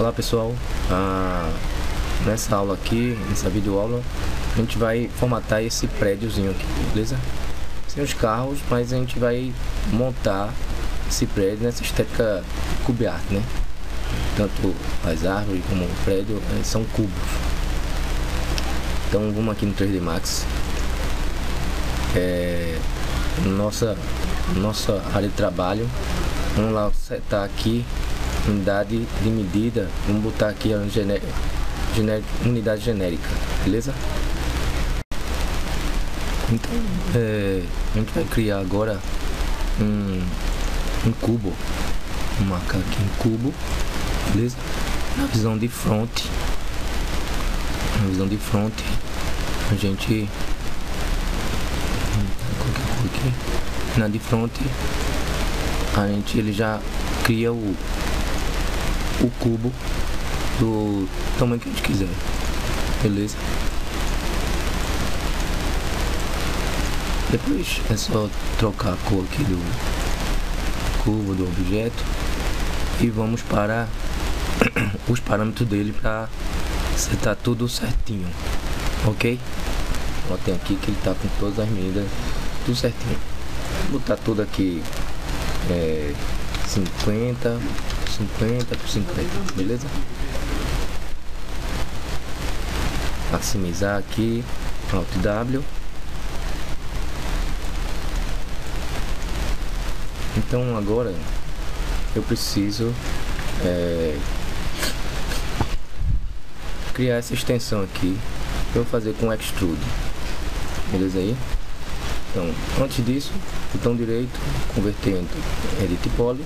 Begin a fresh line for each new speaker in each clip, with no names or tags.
Olá pessoal, ah, nessa aula aqui, nessa videoaula, a gente vai formatar esse prédiozinho aqui, beleza? Sem os carros, mas a gente vai montar esse prédio nessa estética cubiart, né? Tanto as árvores como o prédio eh, são cubos. Então vamos aqui no 3D Max. É, nossa, nossa área de trabalho. Vamos lá setar aqui unidade de medida, vamos botar aqui a unidade genérica, beleza? Então, é, a gente vai criar agora um, um cubo, vou marcar aqui um cubo, beleza? Na visão de front, na visão de front, a gente aqui, na de front, a gente ele já cria o o cubo do tamanho que a gente quiser. Beleza? Depois é só trocar a cor aqui do cubo, do objeto e vamos para os parâmetros dele para setar tudo certinho, ok? Botem aqui que ele está com todas as medidas tudo certinho. Vou botar tudo aqui é, 50 50 por 50, beleza? Maximizar aqui, Alt W. Então agora eu preciso é, criar essa extensão aqui eu vou fazer com extrude beleza aí então antes disso botão direito converter em edit poly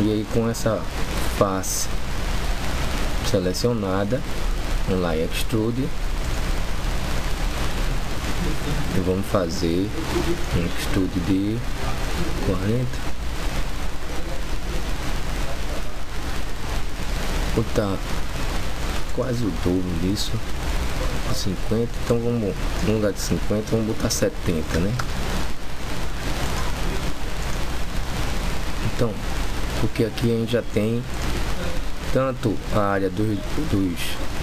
e aí com essa face selecionada, lá em Extrude. E vamos fazer um extrude de 40. Botar quase o dobro disso. 50, então vamos no lugar de 50 vamos botar 70, né? Então, porque aqui a gente já tem tanto a área dos, dos,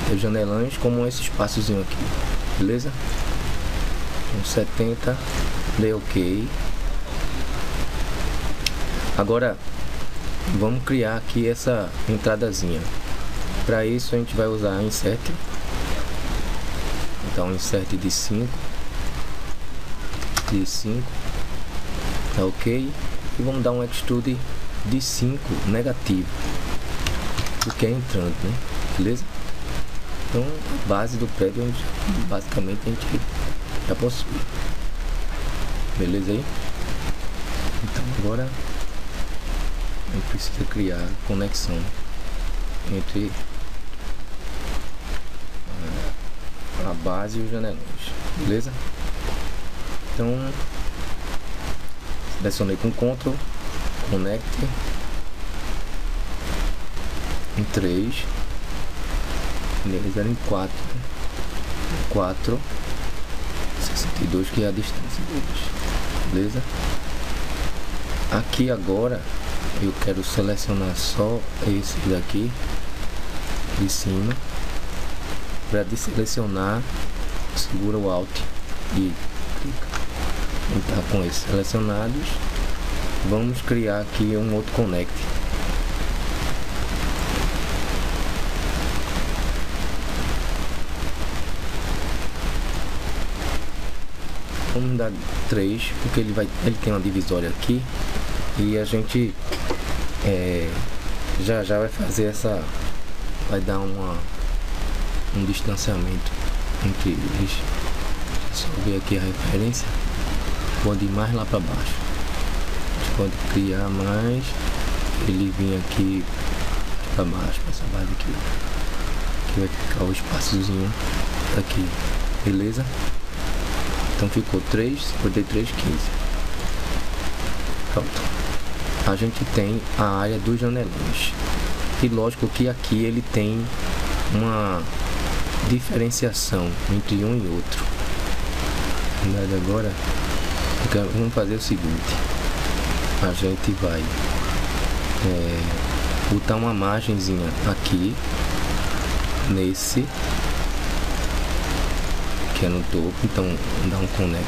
dos janelões como esse espaçozinho aqui, beleza? Então 70, dê ok. Agora vamos criar aqui essa entradazinha. Para isso a gente vai usar insert. Então insert de 5 de 5 tá ok e vamos dar um extrude de 5 negativo o que é entrando, né? Beleza? Então a base do prédio onde basicamente a gente já possui. Beleza aí? Então agora a gente precisa criar conexão entre a base e os janelões, beleza? Então selecionei com Ctrl Connect em 3 finalizar em 4 4 62 que é a distância deles. Beleza? Aqui agora eu quero selecionar só esse daqui de cima para deselecionar segura o alt e clica. Então com esses selecionados vamos criar aqui um outro connect. Vamos dar 3 porque ele vai ele tem uma divisória aqui. E a gente é, já já vai fazer essa vai dar uma um distanciamento entre eles. Só ver aqui a referência. Pode ir mais lá para baixo pode criar mais ele vir aqui para baixo, para essa base aqui. Que vai ficar o espaçozinho aqui, beleza? Então ficou 3, 53, 15 pronto. A gente tem a área dos janelões e lógico que aqui ele tem uma diferenciação entre um e outro. Agora vamos fazer o seguinte a gente vai é, botar uma margenzinha aqui nesse que é no topo, então dá um connect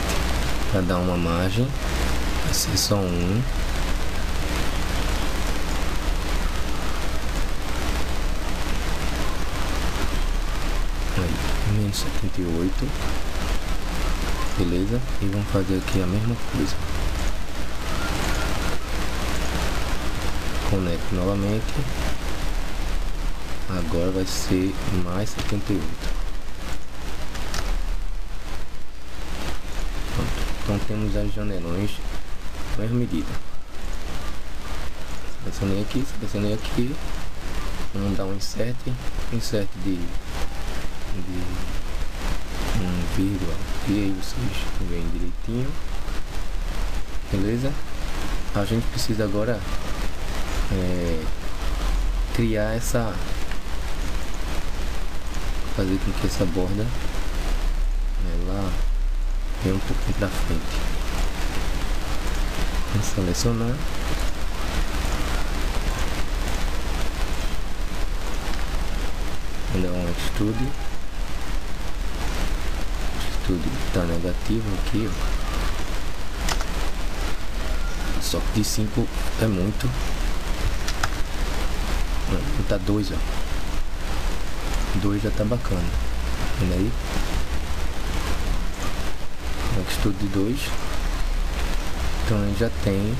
para dar uma margem, vai ser só um. Aí, menos setenta e oito, beleza? E vamos fazer aqui a mesma coisa. Conecto novamente. Agora vai ser mais setenta e oito. Então temos as janelões mesma medida. Selecionei aqui, selecionei aqui. Vamos dar um insert, insert de, de um vírgula e aí vocês veem direitinho. Beleza? A gente precisa agora é, criar essa fazer com que essa borda ela venha um pouquinho para frente. Vamos selecionar. Vou dar um extrude extrude está negativo aqui ó. só que de 5 é muito tá 2 ó. 2 já tá bacana. Vendo aí. Extrude de 2 então a gente já tem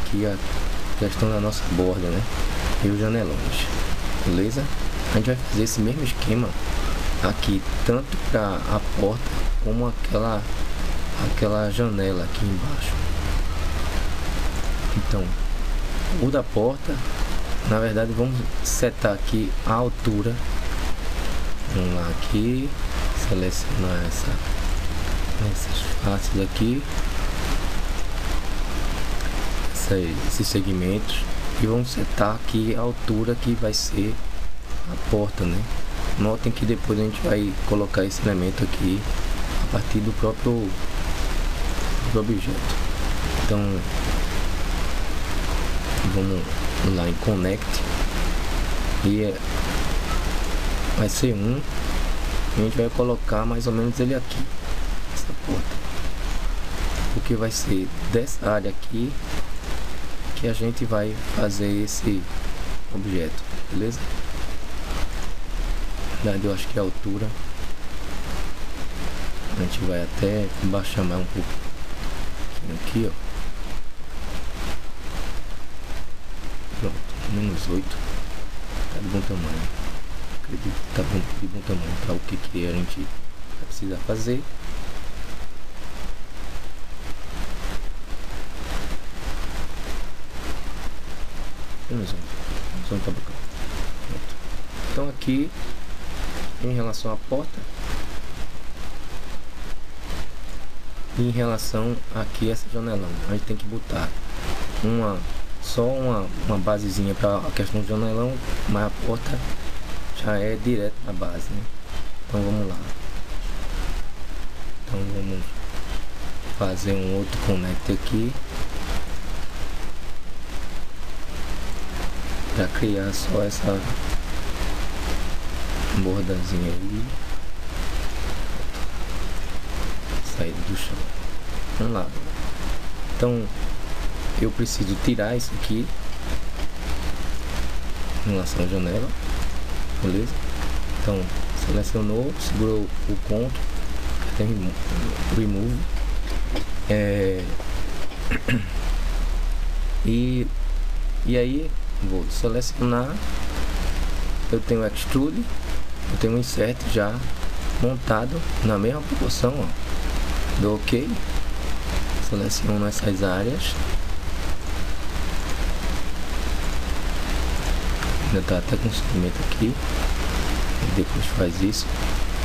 aqui a questão da nossa borda né? E os janelões. Beleza? A gente vai fazer esse mesmo esquema aqui tanto para a porta como aquela aquela janela aqui embaixo. Então o da porta na verdade vamos setar aqui a altura. Vamos lá aqui. Selecionar essa essas faces aqui essa, esses segmentos. E vamos setar aqui a altura que vai ser a porta né? Notem que depois a gente vai colocar esse elemento aqui a partir do próprio do objeto. Então vamos lá em connect. E é, vai ser um. A gente vai colocar mais ou menos ele aqui essa porta. Porque vai ser dessa área aqui que a gente vai fazer esse objeto beleza? Verdade eu acho que a altura. A gente vai até baixar mais um pouco aqui ó Pronto, menos 8. Tá de bom tamanho. Acredito que tá bom, de bom tamanho para o que, que a gente precisa fazer. Menos 1. Menos 1 tá. Pronto. Então aqui, em relação à porta, em relação aqui essa janelão, a gente tem que botar uma só uma, uma basezinha para a questão do janelão, mas a porta já é direto na base, né? Então vamos lá. Então vamos fazer um outro conector aqui para criar só essa bordazinha aí saída do chão vamos lá então eu preciso tirar isso aqui. Em relação à janela. Beleza? Então selecionou segurou o ponto tem remove. É, e e aí vou selecionar. Eu tenho extrude eu tenho um insert já montado na mesma proporção ó. dou ok. Seleciono essas áreas ainda tá até com segmento aqui. Depois faz isso.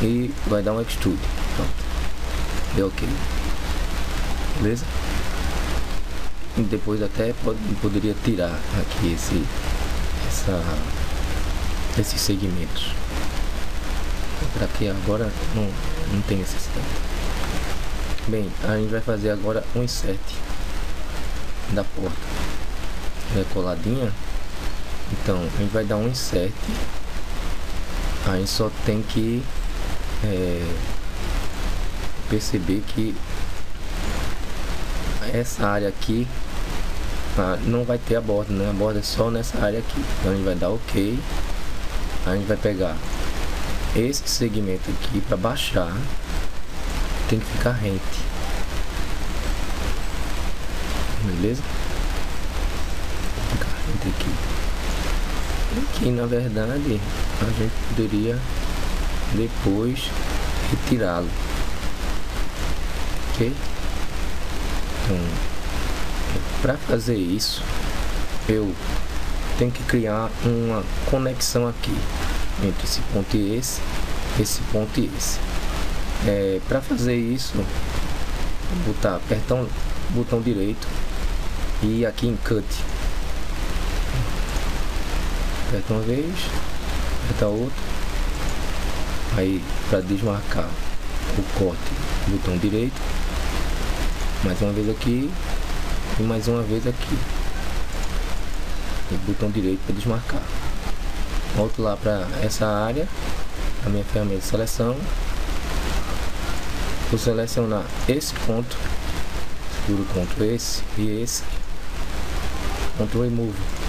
E vai dar um extrude pronto. Deu ok. Beleza? E depois até pode, poderia tirar aqui esse essa esses segmentos. Para que agora não, não tem necessidade. Bem a gente vai fazer agora um insert da porta. É coladinha Então a gente vai dar um insert. A gente só tem que é, perceber que essa área aqui ah, não vai ter a borda, né? A borda é só nessa área aqui. Então a gente vai dar OK. A gente vai pegar esse segmento aqui para baixar. Tem que ficar rente. Beleza? Ficar rente aqui. Aqui na verdade a gente poderia depois retirá-lo. Ok? Então, para fazer isso, eu tenho que criar uma conexão aqui entre esse ponto e esse, esse ponto e esse. É, para fazer isso, vou botar apertar o botão direito e aqui em cut. Aperta uma vez, aperta outra. Aí para desmarcar o corte, botão direito. Mais uma vez aqui e mais uma vez aqui. Botão direito para desmarcar. Volto lá para essa área, a minha ferramenta de seleção. Vou selecionar esse ponto, seguro ponto esse e esse. Ctrl Remove.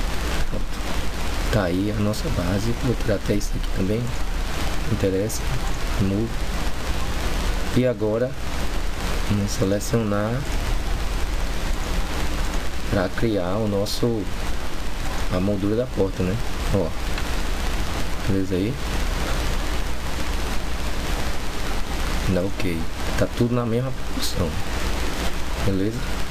Tá aí a nossa base. Vou tirar até isso aqui também. Interessa. Remove. E agora vamos selecionar para criar o nosso a moldura da porta, né? Ó, beleza aí? Dá ok, tá tudo na mesma proporção, beleza?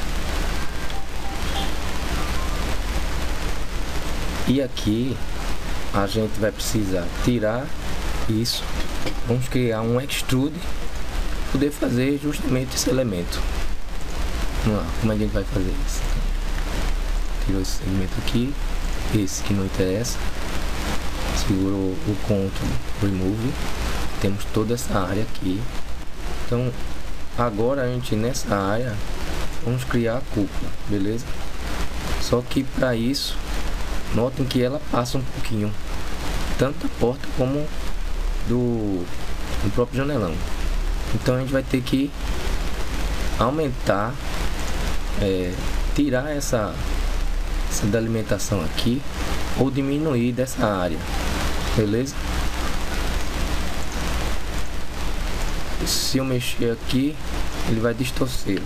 E aqui a gente vai precisar tirar isso, vamos criar um extrude poder fazer justamente esse elemento. Vamos lá, como a gente vai fazer isso? tirou esse segmento aqui, esse que não interessa, segurou o Ctrl Remove, temos toda essa área aqui. Então, agora a gente nessa área vamos criar a cúpula, beleza? Só que para isso, notem que ela passa um pouquinho, tanto da porta como do, do próprio janelão. Então a gente vai ter que aumentar, é, tirar essa essa da alimentação aqui ou diminuir dessa área beleza? Se eu mexer aqui ele vai distorcer.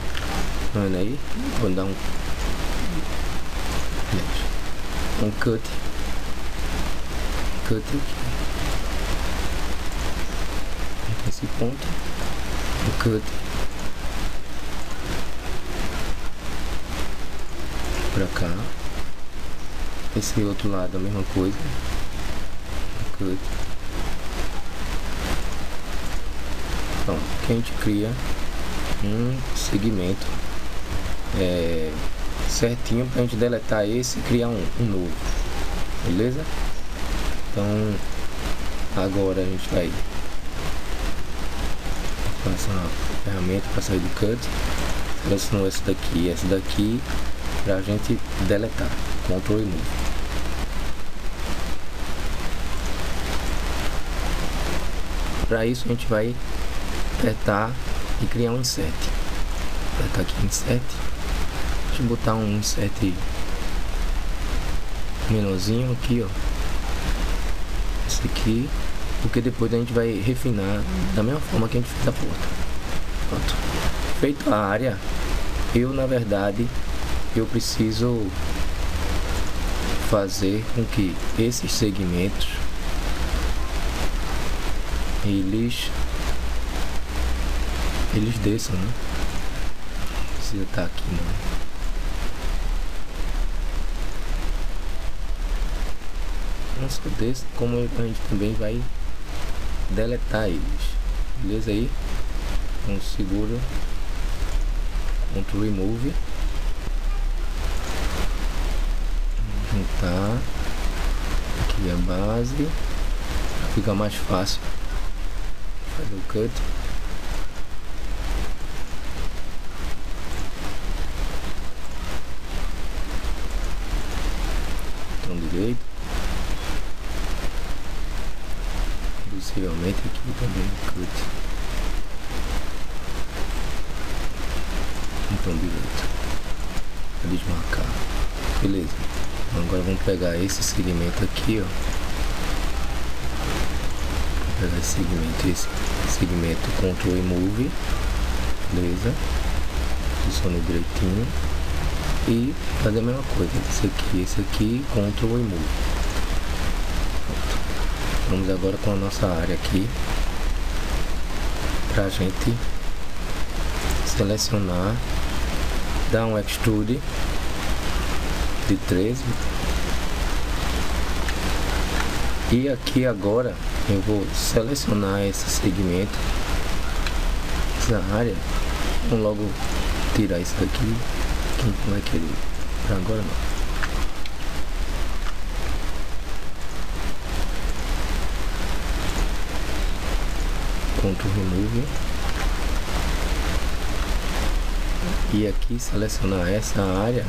Tá vendo aí? Vou dar um um cut. Cut. Aqui esse ponto. Um cut. Pra cá. Esse outro lado a mesma coisa. Cut. Pronto, que a gente cria? Um segmento. É, certinho para a gente deletar esse e criar um, um novo. Beleza? Então agora a gente vai passar a ferramenta para sair do cut. Selecionou esse daqui e esse daqui para a gente deletar. Ctrl Remove. Para isso a gente vai apertar e criar um insert. Apertar aqui insert. Eu botar um insert menorzinho aqui, ó. Esse aqui, porque depois a gente vai refinar da mesma forma que a gente fez a porta. Pronto. Feito a área, eu na verdade eu preciso fazer com que esses segmentos eles eles desçam, né? Não precisa estar aqui não. Só desse, como a gente também vai deletar eles. Beleza aí? Então segura Ctrl Remove juntar aqui a base fica mais fácil fazer o cut botão direito. Possivelmente aqui também cut. Botão direito. Pra desmarcar. Beleza. Agora vamos pegar esse segmento aqui, ó. Vou pegar esse segmento, esse segmento Ctrl e Move. Beleza. Posicione direitinho e fazer a mesma coisa. Esse aqui, esse aqui, Ctrl e Move. Vamos agora com a nossa área aqui para a gente selecionar, dar um extrude de 13 e aqui agora eu vou selecionar esse segmento essa área. Vamos logo tirar isso daqui quem vai querer para agora não Ctrl Remove e aqui selecionar essa área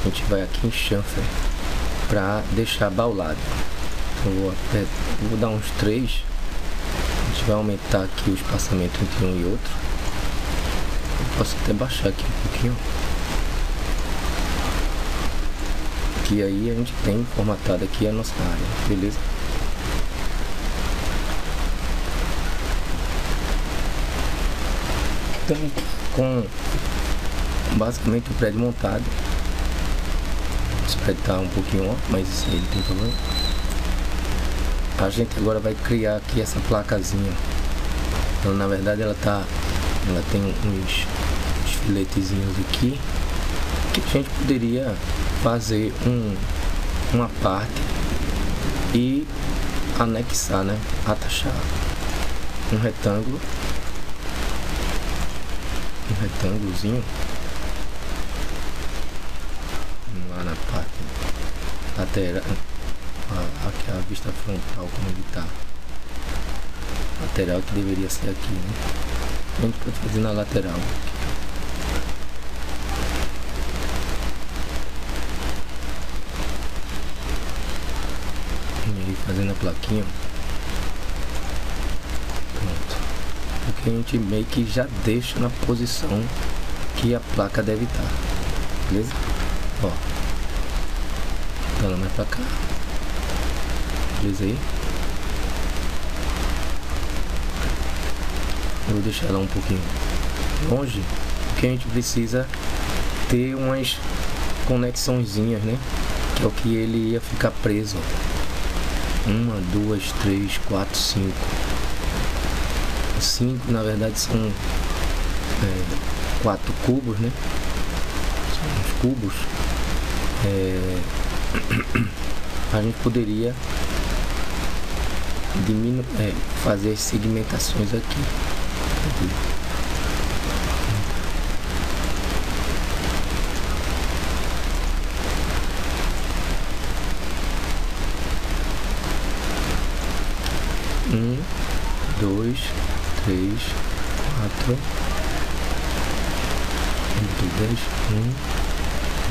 a gente vai aqui em chanfer para deixar baulado. Então vou, vou dar uns três. A gente vai aumentar aqui o espaçamento entre um e outro. Eu posso até baixar aqui um pouquinho. Que aí a gente tem formatado aqui a nossa área beleza então com basicamente o prédio montado. Esse prédio tá um pouquinho ó, mas isso aí não tem problema. A gente agora vai criar aqui essa placazinha. Na verdade ela tá ela tem uns, uns filetezinhos aqui que a gente poderia fazer um uma parte e anexar né atachar um retângulo retângulozinho. Lá na parte lateral. Aqui a vista frontal como ele tá. Lateral que deveria ser aqui né? a gente pode fazer na lateral e aí fazendo a plaquinha gente meio que já deixa na posição que a placa deve estar. Beleza? Ó. Ela mais pra cá. Beleza aí? Eu vou deixar ela um pouquinho longe, porque a gente precisa ter umas conexãozinhas, né? Que é o que ele ia ficar preso. Uma, duas, três, quatro, cinco cinco, na verdade são é, quatro cubos, né? São uns cubos. É, a gente poderia diminuir, é, fazer segmentações aqui. Um, dois, três, quatro, dez, um,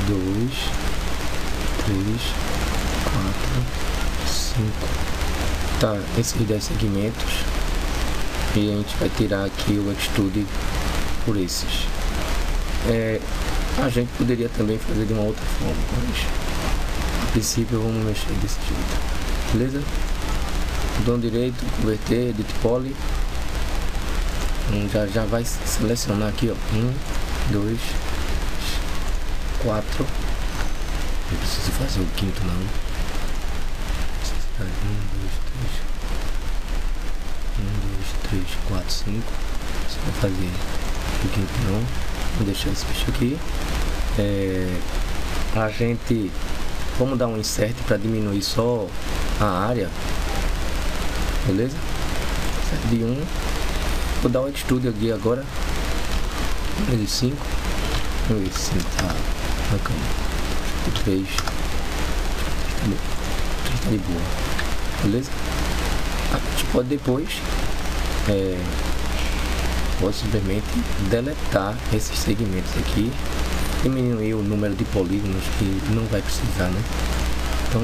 dois, três, quatro, cinco. Tá, esses dez segmentos e a gente vai tirar aqui o extrude por esses. É, a gente poderia também fazer de uma outra forma, mas a princípio vamos mexer desse jeito, beleza? Botão direito, converter, edit poly já, já vai selecionar aqui, ó. Um, dois, quatro. Eu preciso fazer o quinto não. Um, dois, três. Um, dois, três, quatro, cinco. Você vai fazer o quinto não. Vou deixar esse bicho aqui. É, a gente vamos dar um insert para diminuir só a área beleza de um Vou dar um estudo aqui agora. Ele 5. Vamos ver se tá. O 3. tá de boa. Beleza? A gente pode depois é, pode simplesmente deletar esses segmentos aqui diminuir o número de polígonos que não vai precisar, né? Então,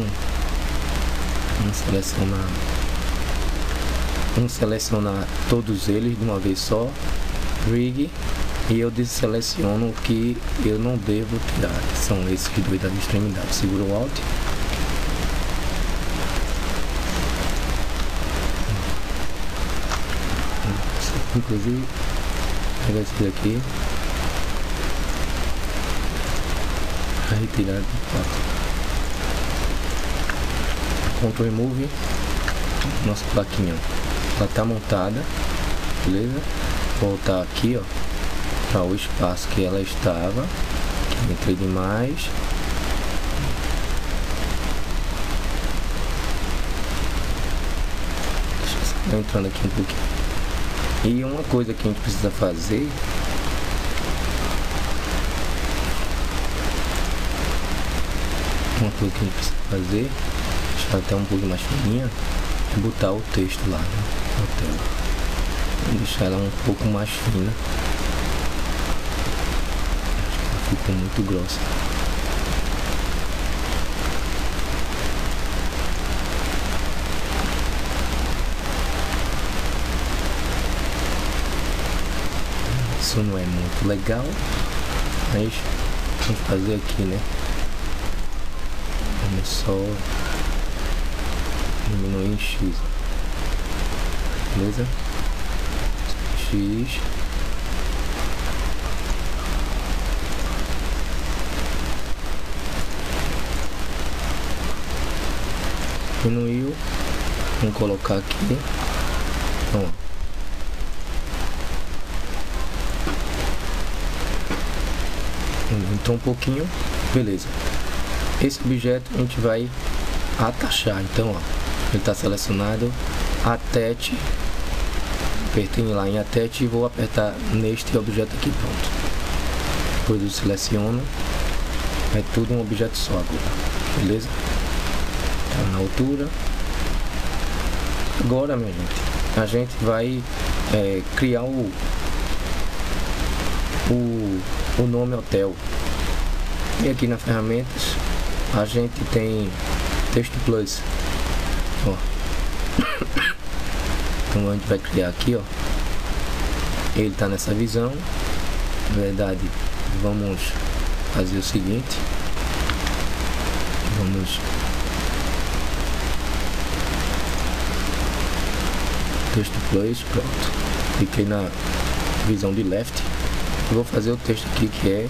vamos selecionar vamos selecionar todos eles de uma vez só rig e eu desseleciono o que eu não devo tirar. São esses dois da extremidade. Segura o alt inclusive pegar esse daqui para retirar de fato Ctrl Remove. Nossa plaquinha ela tá montada beleza? Voltar aqui ó para o espaço que ela estava. Entrei demais. Entrando aqui um pouquinho. E uma coisa que a gente precisa fazer uma coisa que a gente precisa fazer deixar até um pouco mais fininha é botar o texto lá né, tela Vou deixar ela um pouco mais fina. Ficou muito grossa. Isso não é muito legal mas vamos fazer aqui né? Vamos só diminuir em X beleza? X. Diminuiu. Vamos colocar aqui. Então um pouquinho. Beleza. Esse objeto a gente vai atachar então ó ele está selecionado. Atete apertei lá em atete e vou apertar neste objeto aqui pronto. Depois eu seleciono. É tudo um objeto só agora beleza? Tá na altura. Agora minha gente a gente vai é, criar o, o o nome hotel. E aqui na ferramentas a gente tem texto plus. Ó então a gente vai criar aqui ó. Ele tá nessa visão. Na verdade vamos fazer o seguinte. Vamos texto plus pronto. Cliquei na visão de left. Vou fazer o texto aqui que é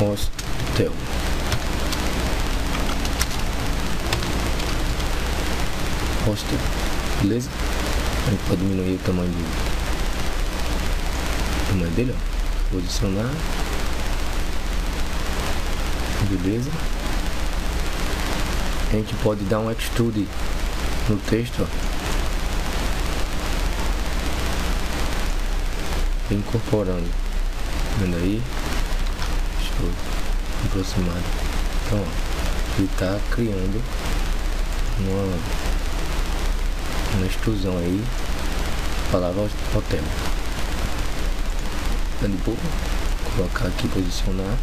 hostel hostel beleza? A gente pode diminuir o tamanho do o tamanho dele ó. Posicionar beleza? A gente pode dar um extrude no texto ó. Incorporando. Vendo aí? Eu aproximar. Então ó, ele está criando uma uma extrusão aí. Palavra hotel tá de boa? Colocar aqui posicionar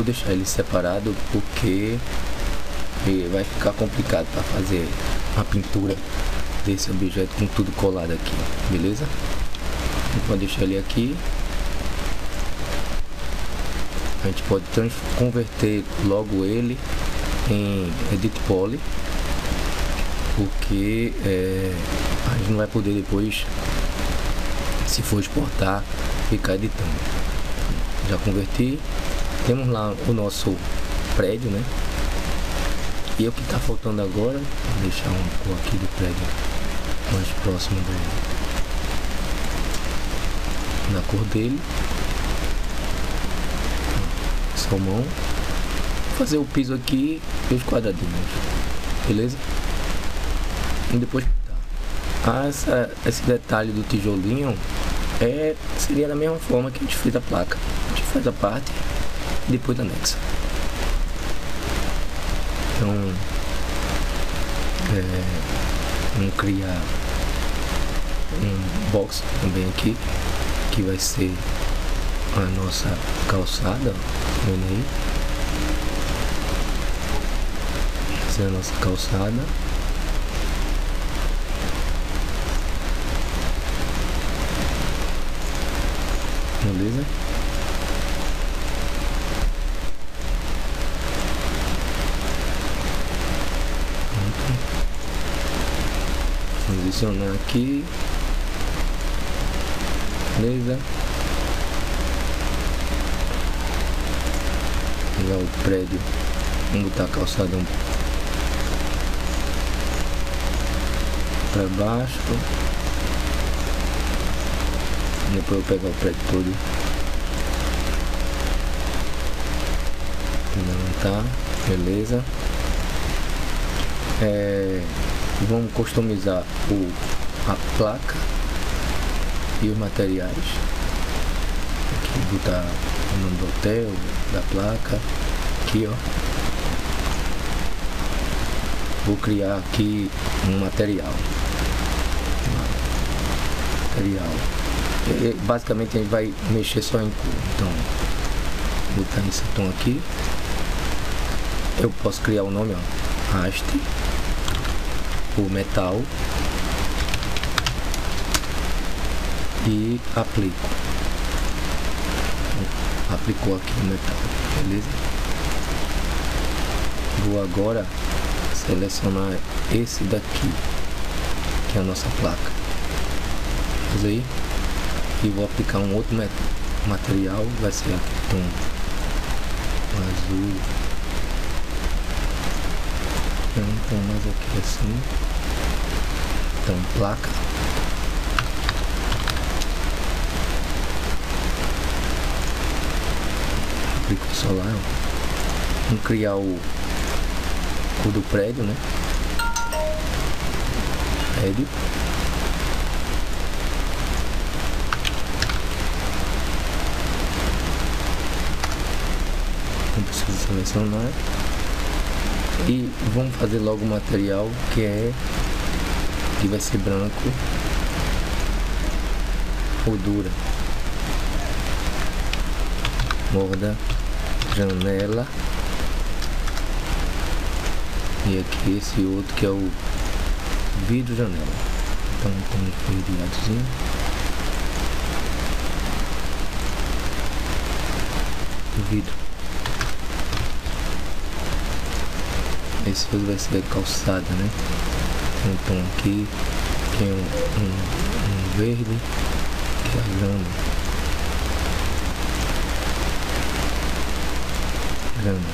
Vou deixar ele separado porque vai ficar complicado para fazer a pintura desse objeto com tudo colado aqui, beleza? Vou deixar ele aqui. A gente pode converter logo ele em Edit Poly porque é, a gente não vai poder depois se for exportar ficar editando já converti temos lá o nosso prédio né e o que está faltando agora vou deixar um pouco aqui do prédio mais próximo do da cor dele salmão vou fazer o piso aqui e os quadradinhos beleza e depois tá. Essa, esse detalhe do tijolinho é, seria da mesma forma que a gente fez a placa. A gente faz a parte e depois anexa. Então, é, vamos criar um box também aqui, que vai ser a nossa calçada, vendo aí? Essa é a nossa calçada. Beleza? Posicionar aqui. Beleza? Pegar o prédio. Vamos botar um para baixo. Depois eu pego o prédio todo. Levantar, beleza. É, vamos customizar o, a placa e os materiais. Aqui botar o nome do hotel, da placa. Aqui ó. Vou criar aqui um material. Material. Basicamente a gente vai mexer só em cor. Então, botar esse tom aqui. Eu posso criar o nome, ó. Haste. O metal. E aplico. Aplicou aqui o metal, beleza? Vou agora selecionar esse daqui, que é a nossa placa. Vamos aí e vou aplicar um outro material, vai ser com azul. Então mais aqui assim. Então placa. Aplico solar. Vamos criar o, o do prédio, né? Prédio. não precisa selecionar e vamos fazer logo o material que é que vai ser branco moldura morda janela. E aqui esse outro que é o vidro janela. Então vamos verdeadozinho vidro Outro vai ser calçada, né? Um tom aqui, que é um, um, um verde, que é a grama. Grama.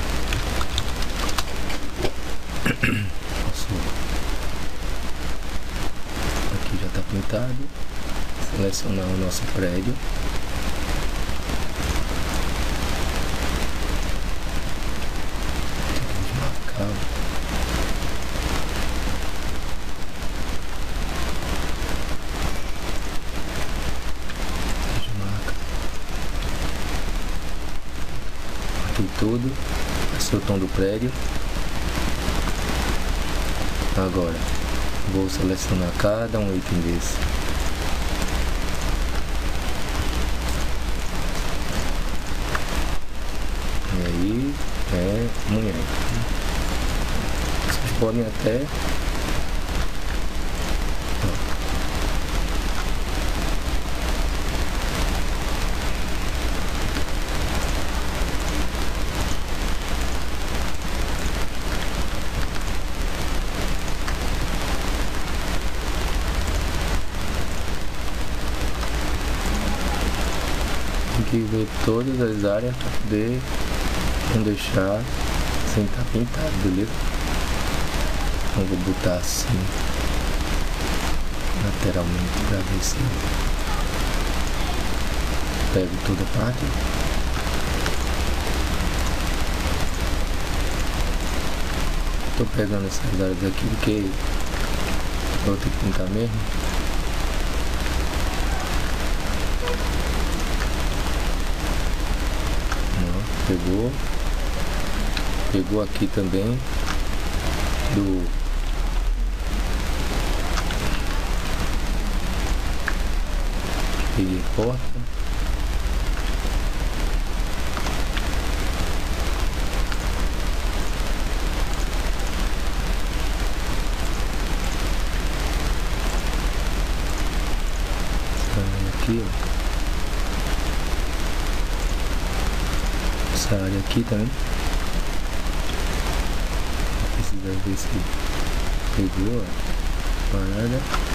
Aqui já está pintado. Selecionar o nosso prédio. tudo, esse é o tom do prédio. Agora, vou selecionar cada um item desse. E aí, é mulher. Vocês podem até que áreas para poder não deixar sem estar pintado, beleza? Então vou botar assim lateralmente para ver se pego toda a parte. Estou pegando essas áreas aqui porque vou ter que pintar mesmo. Ó, pegou. Pegou aqui também do de porta. aqui, ó. Aqui também. Precisa ver se pegou a parada.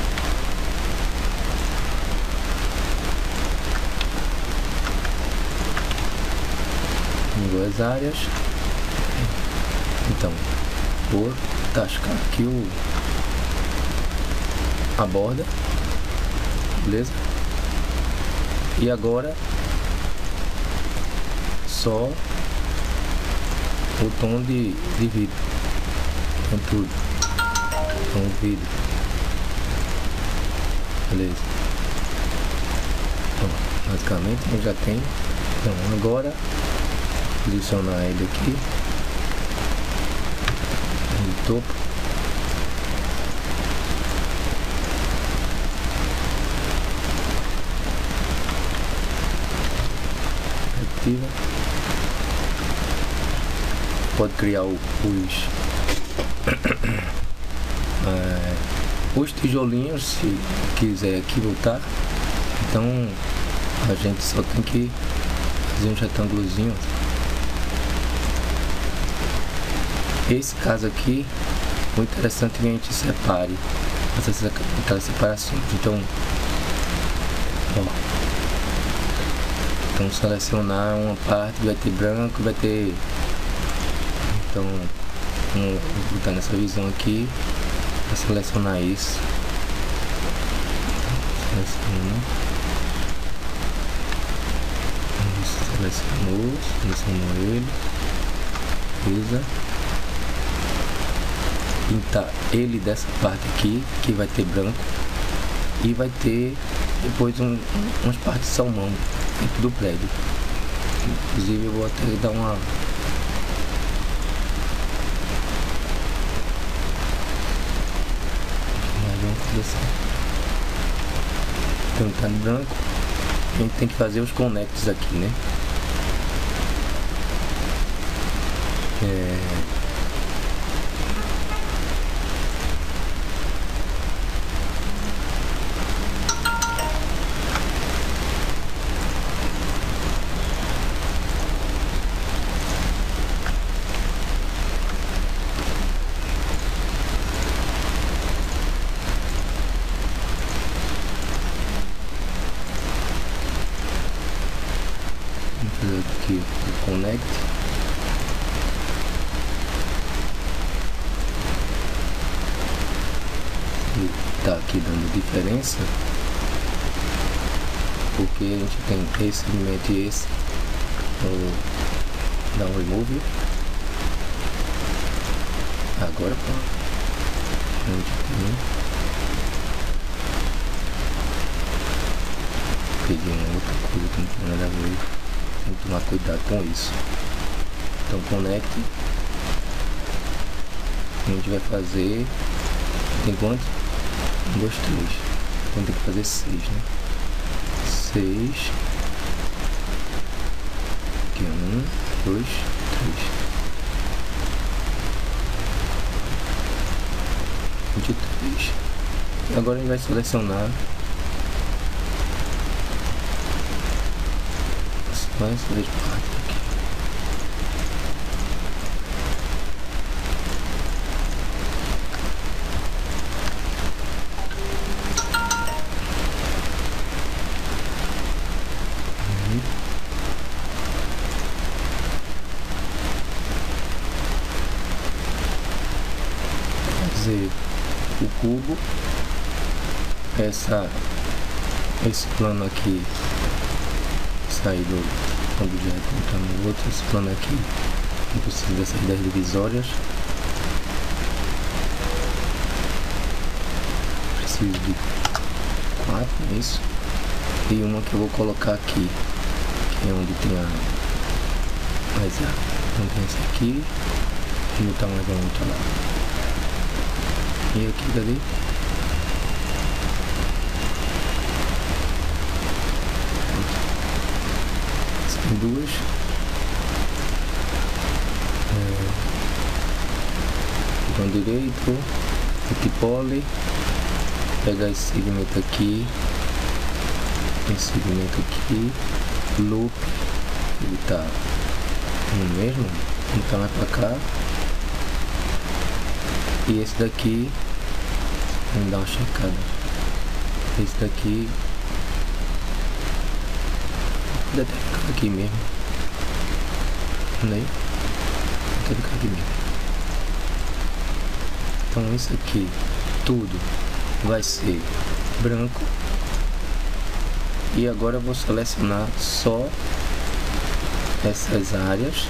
em duas áreas. Então, vou tascar aqui o a borda, beleza? E agora só o tom de, de vidro. Com tudo. Com o vidro. Beleza. Então, basicamente já tem então agora posicionar ele aqui. No topo. Ativa pode criar os é, os tijolinhos se quiser aqui voltar então a gente só tem que fazer um retângulozinho Esse caso aqui, o interessante é que a gente separe aquelas separações. Então, ó, então selecionar uma parte, vai ter branco, vai ter. Então, vamos botar nessa visão aqui, para selecionar isso. Selecionar. Selecionou, selecionou ele. Beleza pintar ele dessa parte aqui, que vai ter branco, e vai ter depois um, umas partes de salmão dentro do prédio. Inclusive eu vou até dar uma Então tá no branco. A gente tem que fazer os conectos aqui, né? É... aqui o connect e tá aqui dando diferença porque a gente tem esse elemento e esse vou dar um remove agora pronto a gente tem peguei outra coisa que não tem nada a ver tem que tomar cuidado com isso. Então conecte. A gente vai fazer. Tem quanto? Dois, três. Então tem que fazer seis, né? Seis. Aqui um, dois, três. Vinte e três. Agora a gente vai selecionar mais dois pratos aqui. Fazer o cubo, essa, esse plano aqui sair do objeto então no outro esse plano aqui precisa dessas 10 divisórias preciso de quatro, é isso? E uma que eu vou colocar aqui, que é onde tem a. Mas é, onde tem esse aqui, e botar mais uma outra lá. E aqui, cadê? Tem duas. É, botão direito, aqui pole, pegar esse segmento aqui, esse segmento aqui, loop, ele tá no mesmo, então mais pra cá. E esse daqui, vamos dar uma checada. Esse daqui. Ficar aqui mesmo. Né? Ficar aqui mesmo. Então isso aqui tudo vai ser branco. E agora eu vou selecionar só essas áreas.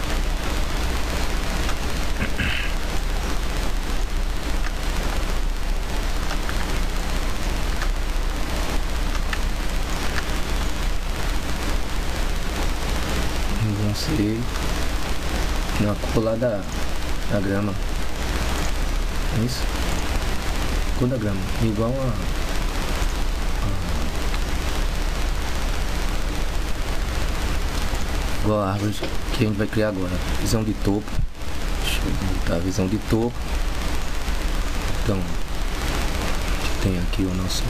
Vão ser lá da, da grama. É isso? Cor da grama. Igual a, a igual a árvore que a gente vai criar agora. Visão de topo. Deixa eu botar a visão de topo. Então, tem aqui o nosso,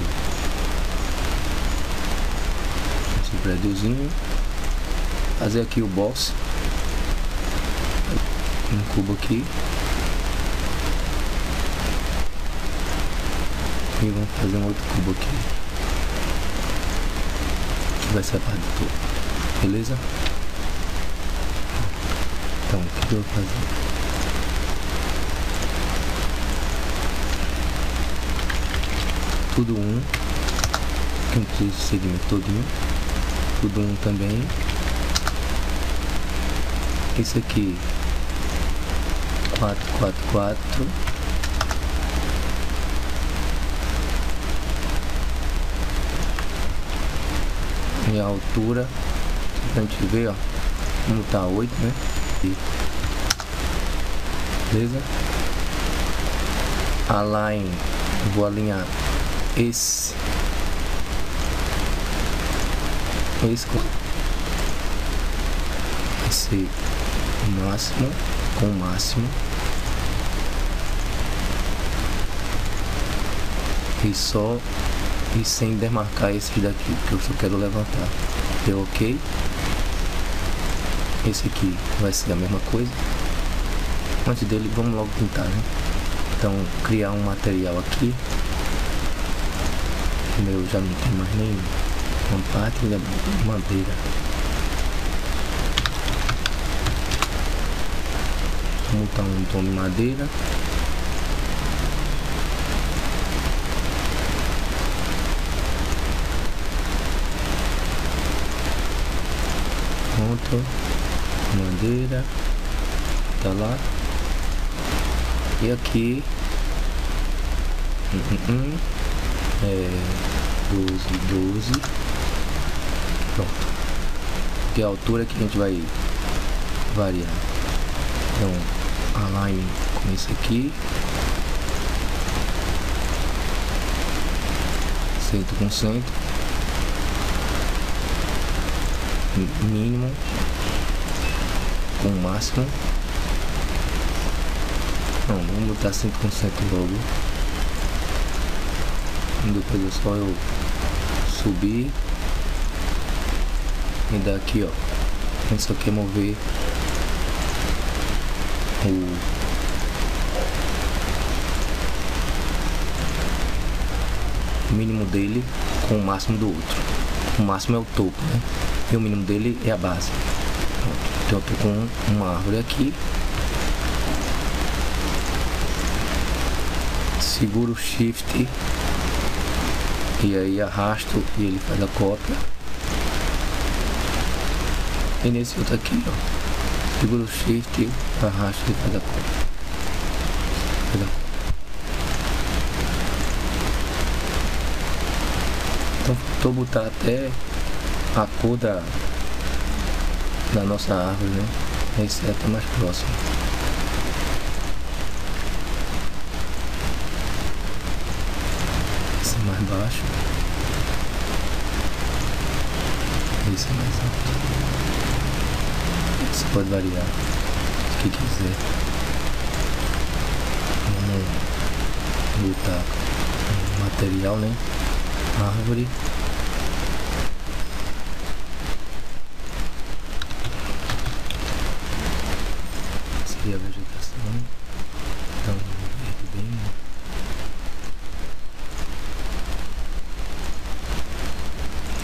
nosso prédiozinho. Fazer aqui o boss. Um cubo aqui. E vamos fazer um outro cubo aqui. Que vai ser a parte do topo. Beleza? Então, o que eu vou fazer? Tudo um. Que eu preciso de segmento todinho. Tudo um também. Esse aqui. 4, 4, 4. E a altura. Pra gente ver, ó. Como tá 8, né? aqui. Beleza? Align. Vou alinhar esse. Esse. Esse máximo com o máximo. E só e sem demarcar esses daqui, que eu só quero levantar. Deu ok? Esse aqui vai ser a mesma coisa. Antes dele, vamos logo pintar, né? Então, criar um material aqui. O meu já não tem mais nem uma parte de madeira. Vamos botar um tom de madeira. Pronto madeira tá lá. E aqui. Hum, hum, é 12 12 pronto. Que é a altura que a gente vai variar. Então align com isso aqui. Centro com centro mínimo com o máximo. Não, vamos botar 100% logo. Depois é só eu subir e dar aqui, ó. A gente só quer mover o mínimo dele com o máximo do outro. O máximo é o topo, né? E o mínimo dele é a base. Então eu tô com uma árvore aqui. Seguro o shift e aí arrasto e ele faz a cópia. E nesse outro aqui, ó, seguro o shift, arrasto e faz a cópia. Faz a cópia. Então faltou botar até a cor da, da nossa árvore, né? Esse é até mais próximo. Esse é mais baixo. Esse é mais alto. Você pode variar o que quiser. Vamos botar material, né? Árvore. Seria a vegetação. Então, verde bem.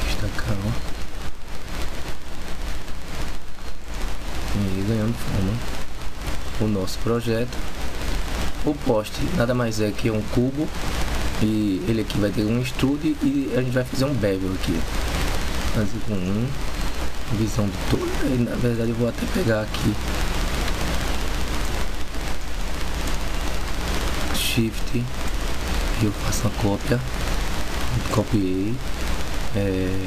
Destacar, ó. E ganhando forma. O nosso projeto. O poste nada mais é que um cubo e ele aqui vai ter um estude e a gente vai fazer um bevel aqui. Fazer com um. Visão do todo. E, na verdade eu vou até pegar aqui. Shift. E eu faço uma cópia. Copiei. É,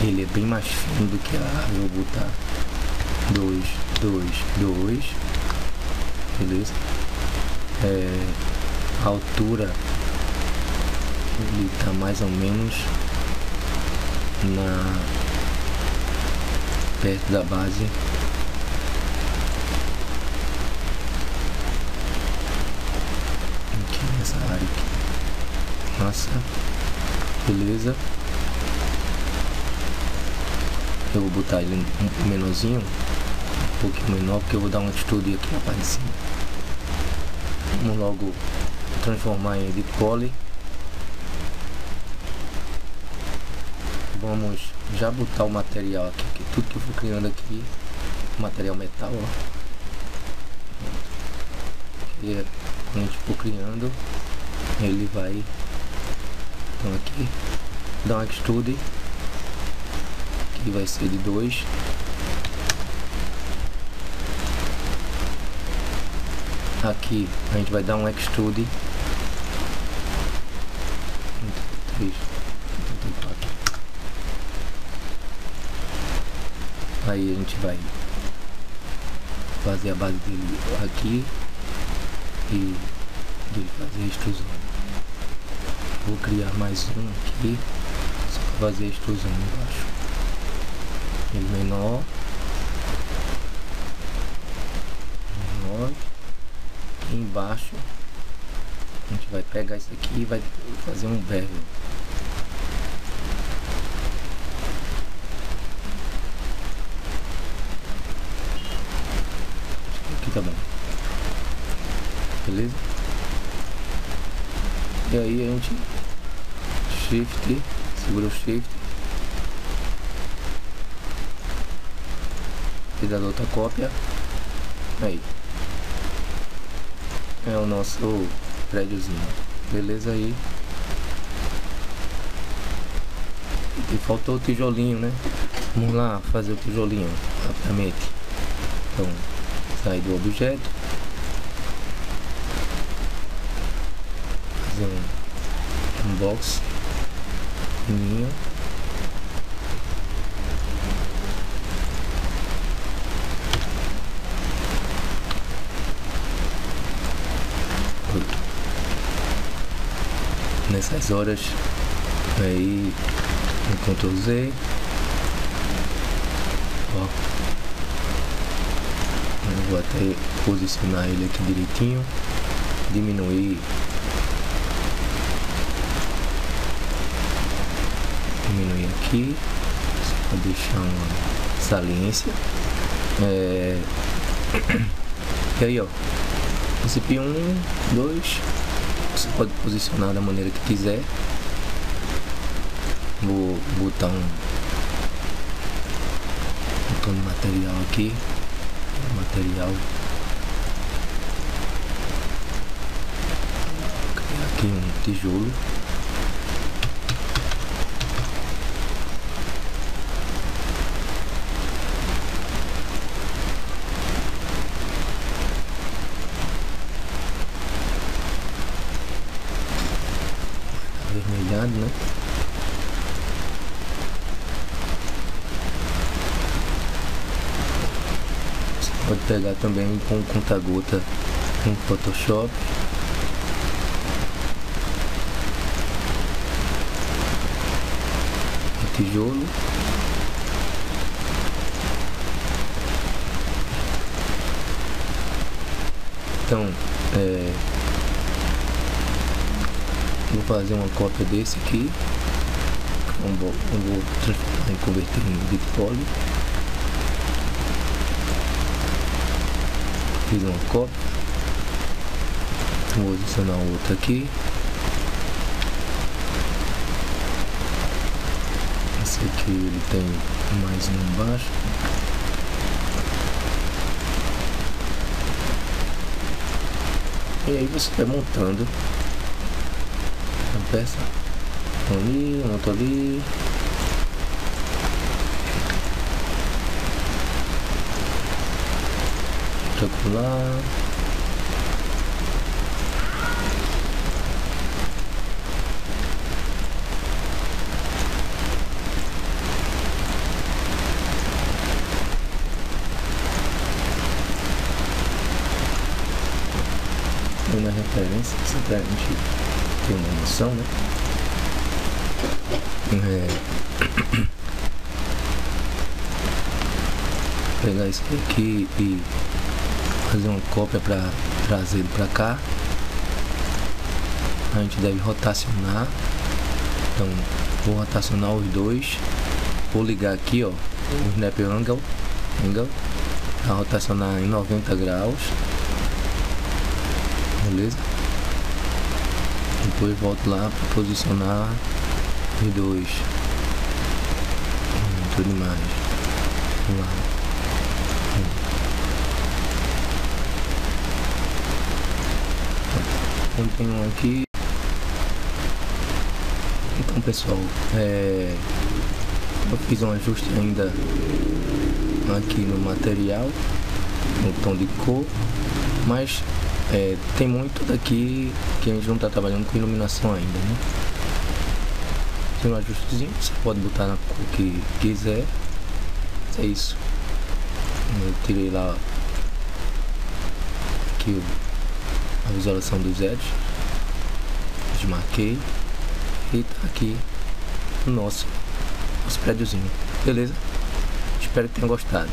ele é bem mais fino do que a. Eu vou botar 2, 2, 2. Beleza? É, a altura ele está mais ou menos na perto da base aqui nessa área aqui nossa. Beleza. Eu vou botar ele um menorzinho. Um pouquinho menor porque eu vou dar uma altitude aqui na parte de cima. Vamos logo transformar em edit poly vamos já botar o material aqui que tudo que eu fui criando aqui material metal ó. E quando a gente for criando ele vai então aqui um extrude que vai ser de 2 aqui a gente vai dar um extrude 3 aí a gente vai fazer a base dele aqui e fazer a extrusão vou criar mais um aqui só para fazer a extrusão embaixo. Ele menor. Menor. Embaixo. A gente vai pegar isso aqui e vai fazer um bevel aqui tá bom beleza e aí a gente shift segura o shift e dá outra cópia aí é o nosso prédiozinho. Beleza aí. E faltou o tijolinho, né? Vamos lá fazer o tijolinho rapidamente. Então, sair do objeto. Fazer um, um box fininho. nessas horas aí Ctrl Z ó eu vou até posicionar ele aqui direitinho diminuir diminuir aqui para deixar uma saliência é... e aí ó princípio um, dois você pode posicionar da maneira que quiser. Vou botar um botão de material aqui. Material. Vou criar aqui um tijolo. Telhado, né? Pode pegar também com conta-gota com Photoshop. O tijolo. Então, é, vou fazer uma cópia desse aqui. Então, vou, vou transformar e converter em bitpoly. Fiz uma cópia. Vou adicionar outra aqui. Esse aqui ele tem mais um embaixo. E aí você vai montando peça. Um ali, outro ali. Outro lá. uma referência, só pra gente ter uma noção, né? É... Pegar isso aqui e fazer uma cópia para trazer ele para cá. A gente deve rotacionar. Então, vou rotacionar os dois. Vou ligar aqui, ó, o snap angle, angle para rotacionar em 90 graus beleza? Depois volto lá para posicionar os dois. Hum, tudo mais. Vamos lá. Hum. Tem um aqui. Então pessoal, é, eu fiz um ajuste ainda aqui no material, no tom de cor, mas é, tem muito daqui que a gente não está trabalhando com iluminação ainda, né? Tem um ajustezinho, você pode botar na cor que quiser. É isso. Eu tirei lá aqui a visualização dos edges. Desmarquei. E tá aqui o nosso, nosso prédiozinho. Beleza? Espero que tenham gostado.